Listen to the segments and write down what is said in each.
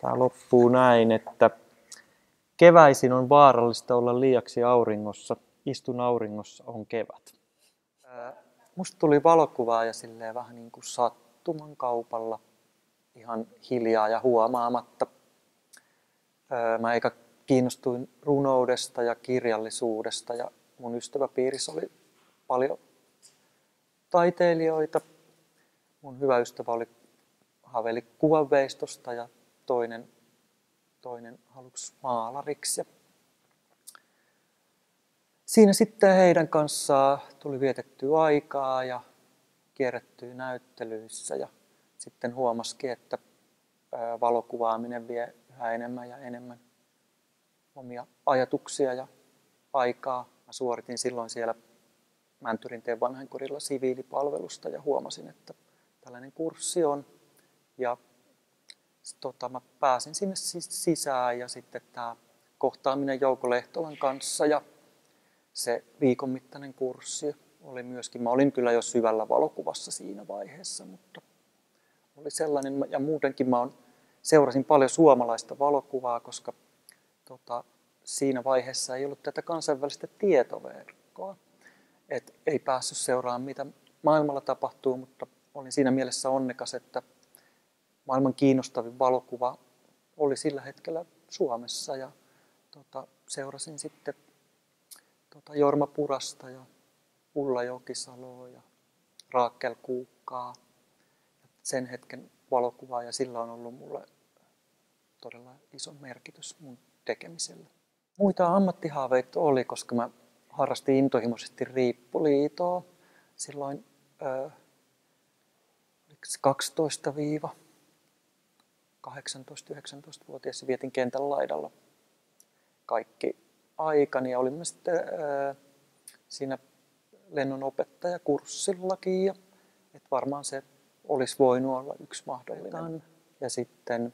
Tämä loppuu näin, että keväisin on vaarallista olla liiaksi auringossa. Istun auringossa, on kevät. Musta tuli valokuvaa ja silleen vähän niin kuin sattuman kaupalla ihan hiljaa ja huomaamatta. Mä eikä kiinnostuin runoudesta ja kirjallisuudesta ja mun ystäväpiirissä oli paljon taiteilijoita. Mun hyvä ystävä oli haveli kuvanveistosta ja toinen, toinen halusi maalariksi. Siinä sitten heidän kanssaan tuli vietettyä aikaa ja kierrettyä näyttelyissä ja sitten huomasikin, että valokuvaaminen vie yhä enemmän ja enemmän omia ajatuksia ja aikaa. Mä suoritin silloin siellä Mäntyrinteen vanhainkodilla siviilipalvelusta ja huomasin, että tällainen kurssi on. Ja tota, mä pääsin sinne sisään ja sitten tämä kohtaaminen Jouko Lehtolan kanssa ja se viikon mittainen kurssi oli myöskin, mä olin kyllä jo syvällä valokuvassa siinä vaiheessa, mutta oli sellainen, ja muutenkin mä on, seurasin paljon suomalaista valokuvaa, koska tota, siinä vaiheessa ei ollut tätä kansainvälistä tietoverkkoa. Et ei päässyt seuraamaan, mitä maailmalla tapahtuu, mutta olin siinä mielessä onnekas, että maailman kiinnostavin valokuva oli sillä hetkellä Suomessa ja tota, seurasin sitten tota, Jorma Purasta ja Ulla Jokisaloa ja Raakel Kuukkaa. Sen hetken valokuvaa ja sillä on ollut mulle todella iso merkitys mun tekemiselle. Muita ammattihaaveita oli, koska mä harrastin intohimoisesti riippuliitoa silloin ö, 12 18-19-vuotias vietin kentän laidalla kaikki aikani ja olimme sitten ää, siinä lennonopettajakurssillakin ja että varmaan se olisi voinut olla yksi mahdollinen. Ja sitten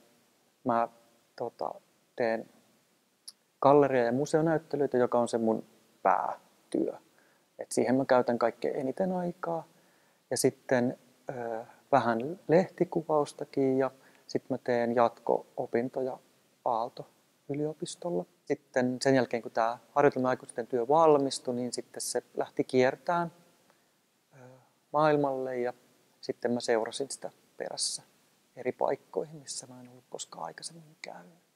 mä tota, teen galleria- ja museonäyttelyitä, joka on se mun päätyö. Et siihen mä käytän kaikkein eniten aikaa. Ja sitten ö, vähän lehtikuvaustakin ja sitten mä teen jatko-opintoja Aalto-yliopistolla. Sitten sen jälkeen, kun tämä harjoitelma aikuisten työ valmistui, niin sitten se lähti kiertään maailmalle ja sitten mä seurasin sitä perässä eri paikkoihin, missä mä en ollut koskaan aikaisemmin käynyt.